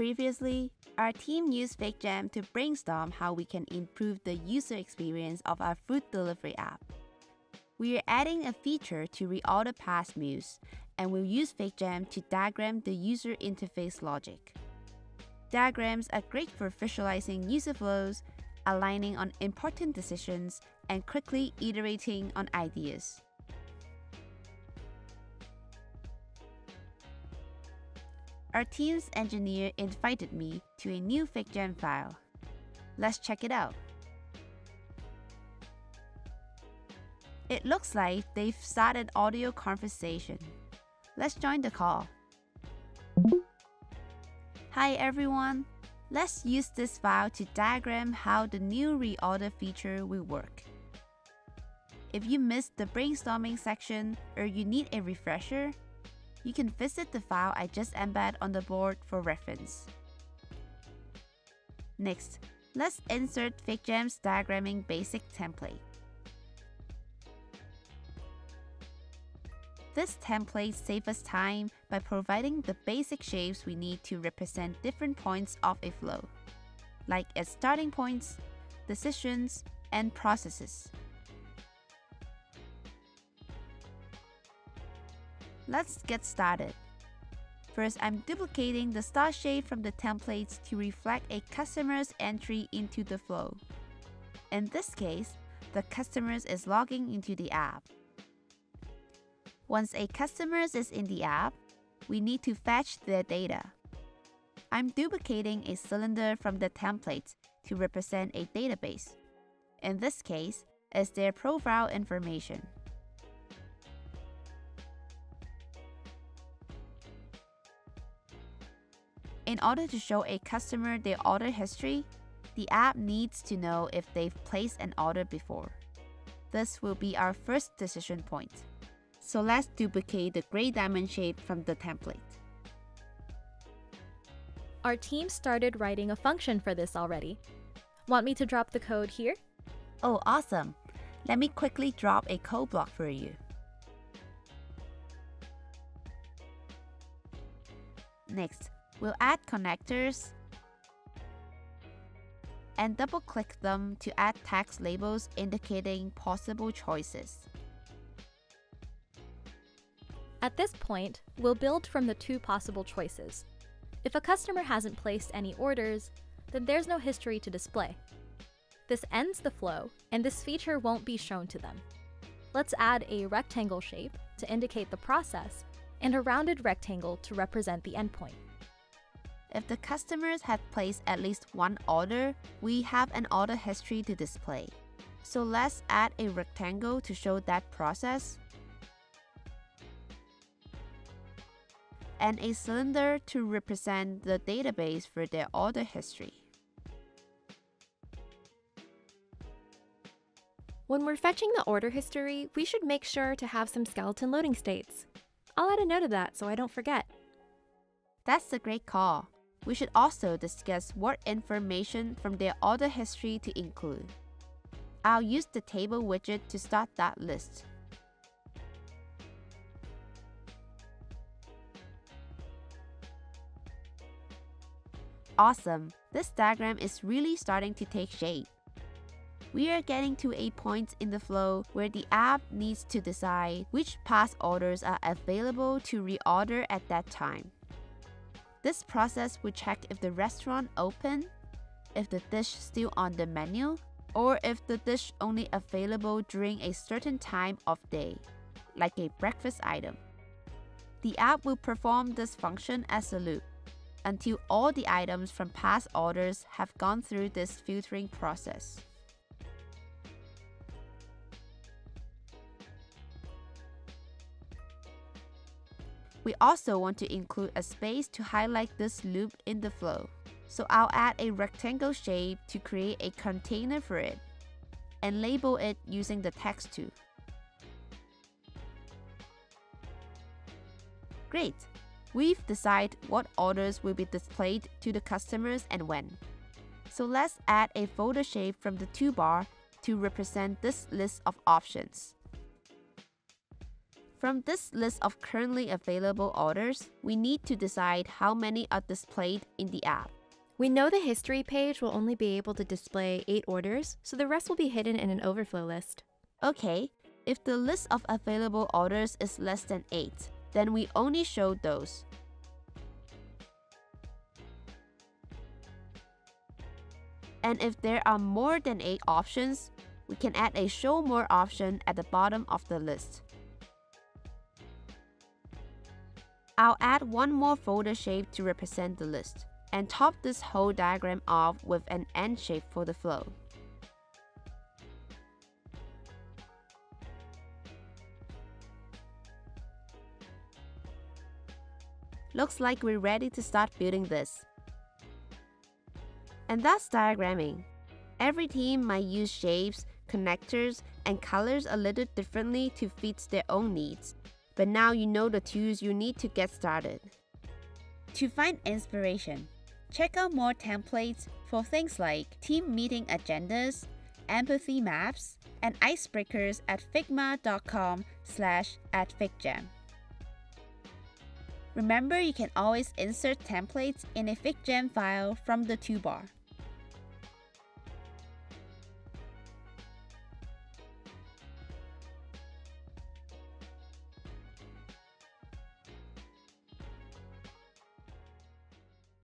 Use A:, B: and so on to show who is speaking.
A: Previously, our team used FigJam to brainstorm how we can improve the user experience of our food delivery app. We are adding a feature to reorder past meals, and we'll use FigJam to diagram the user interface logic. Diagrams are great for visualizing user flows, aligning on important decisions, and quickly iterating on ideas. Our team's engineer invited me to a new FigJam file. Let's check it out. It looks like they've started audio conversation. Let's join the call. Hi everyone. Let's use this file to diagram how the new reorder feature will work. If you missed the brainstorming section or you need a refresher, you can visit the file I just embed on the board for reference. Next, let's insert FigJam's diagramming basic template. This template saves us time by providing the basic shapes we need to represent different points of a flow, like its starting points, decisions, and processes. Let's get started. First, I'm duplicating the star shape from the templates to reflect a customer's entry into the flow. In this case, the customer is logging into the app. Once a customer is in the app, we need to fetch their data. I'm duplicating a cylinder from the template to represent a database. In this case, is their profile information. In order to show a customer their order history, the app needs to know if they've placed an order before. This will be our first decision point. So let's duplicate the gray diamond shape from the template.
B: Our team started writing a function for this already. Want me to drop the code here?
A: Oh, awesome! Let me quickly drop a code block for you. Next, We'll add connectors and double click them to add text labels indicating possible choices.
B: At this point, we'll build from the two possible choices. If a customer hasn't placed any orders, then there's no history to display. This ends the flow, and this feature won't be shown to them. Let's add a rectangle shape to indicate the process, and a rounded rectangle to represent the endpoint.
A: If the customers have placed at least one order, we have an order history to display. So let's add a rectangle to show that process and a cylinder to represent the database for their order history.
C: When we're fetching the order history, we should make sure to have some skeleton loading states. I'll add a note of that so I don't forget.
A: That's a great call. We should also discuss what information from their order history to include. I'll use the table widget to start that list. Awesome! This diagram is really starting to take shape. We are getting to a point in the flow where the app needs to decide which past orders are available to reorder at that time. This process will check if the restaurant open, if the dish still on the menu, or if the dish only available during a certain time of day, like a breakfast item. The app will perform this function as a loop until all the items from past orders have gone through this filtering process. We also want to include a space to highlight this loop in the flow. So I'll add a rectangle shape to create a container for it and label it using the text tool. Great! We've decided what orders will be displayed to the customers and when. So let's add a folder shape from the toolbar to represent this list of options. From this list of currently available orders, we need to decide how many are displayed in the app.
C: We know the history page will only be able to display 8 orders, so the rest will be hidden in an overflow list.
A: Okay, if the list of available orders is less than 8, then we only show those. And if there are more than 8 options, we can add a Show More option at the bottom of the list. I'll add one more folder shape to represent the list, and top this whole diagram off with an N shape for the flow. Looks like we're ready to start building this. And that's diagramming. Every team might use shapes, connectors, and colors a little differently to fit their own needs. But now you know the tools you need to get started. To find inspiration, check out more templates for things like team meeting agendas, empathy maps, and icebreakers at figma.com slash at FigJam. Remember you can always insert templates in a FigJam file from the toolbar.